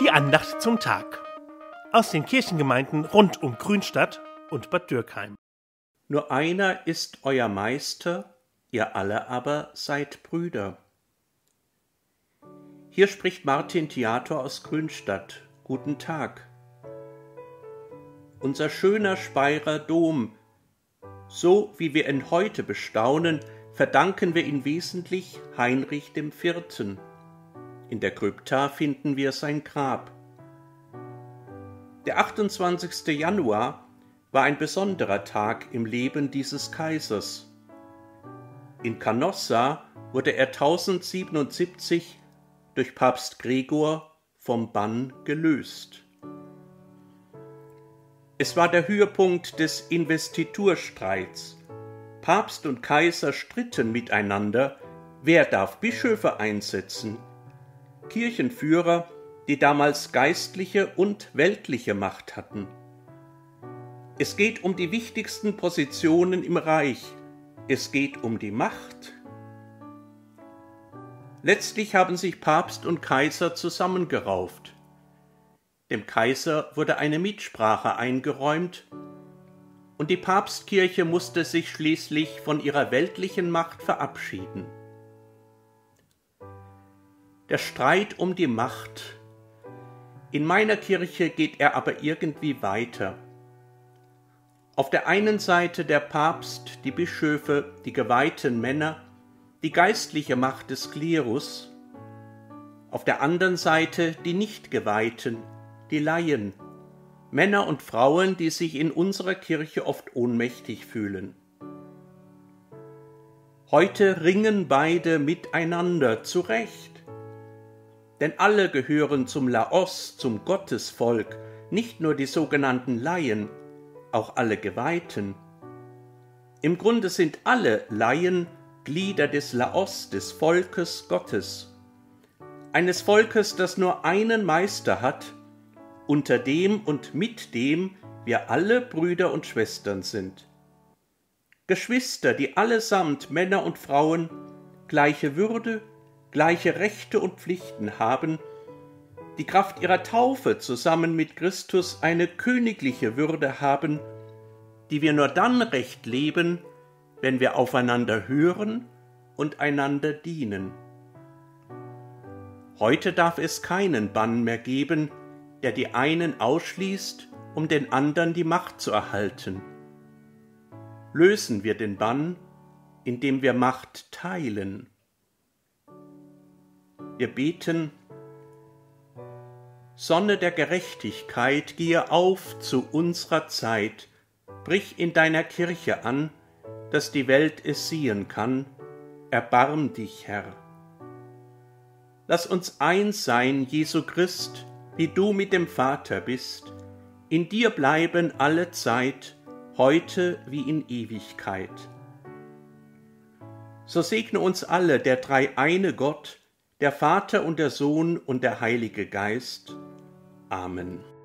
Die Andacht zum Tag aus den Kirchengemeinden rund um Grünstadt und Bad Dürkheim. Nur einer ist euer Meister, ihr alle aber seid Brüder. Hier spricht Martin Theater aus Grünstadt. Guten Tag. Unser schöner Speyerer Dom, so wie wir ihn heute bestaunen, verdanken wir ihn wesentlich Heinrich dem Vierten. In der Krypta finden wir sein Grab. Der 28. Januar war ein besonderer Tag im Leben dieses Kaisers. In Canossa wurde er 1077 durch Papst Gregor vom Bann gelöst. Es war der Höhepunkt des Investiturstreits. Papst und Kaiser stritten miteinander, wer darf Bischöfe einsetzen. Kirchenführer, die damals geistliche und weltliche Macht hatten. Es geht um die wichtigsten Positionen im Reich. Es geht um die Macht. Letztlich haben sich Papst und Kaiser zusammengerauft. Dem Kaiser wurde eine Mitsprache eingeräumt und die Papstkirche musste sich schließlich von ihrer weltlichen Macht verabschieden. Der Streit um die Macht. In meiner Kirche geht er aber irgendwie weiter. Auf der einen Seite der Papst, die Bischöfe, die geweihten Männer, die geistliche Macht des Klerus, auf der anderen Seite die Nichtgeweihten, die Laien, Männer und Frauen, die sich in unserer Kirche oft ohnmächtig fühlen. Heute ringen beide miteinander zurecht, denn alle gehören zum Laos, zum Gottesvolk, nicht nur die sogenannten Laien, auch alle Geweihten. Im Grunde sind alle Laien Glieder des Laos, des Volkes Gottes, eines Volkes, das nur einen Meister hat, unter dem und mit dem wir alle Brüder und Schwestern sind. Geschwister, die allesamt Männer und Frauen gleiche Würde, gleiche Rechte und Pflichten haben, die Kraft ihrer Taufe zusammen mit Christus eine königliche Würde haben, die wir nur dann recht leben, wenn wir aufeinander hören und einander dienen. Heute darf es keinen Bann mehr geben, der die einen ausschließt, um den anderen die Macht zu erhalten. Lösen wir den Bann, indem wir Macht teilen. Wir beten, Sonne der Gerechtigkeit, gehe auf zu unserer Zeit, brich in deiner Kirche an, dass die Welt es sehen kann, erbarm dich, Herr. Lass uns eins sein, Jesu Christ, wie du mit dem Vater bist, in dir bleiben alle Zeit, heute wie in Ewigkeit. So segne uns alle der dreieine Gott, der Vater und der Sohn und der Heilige Geist. Amen.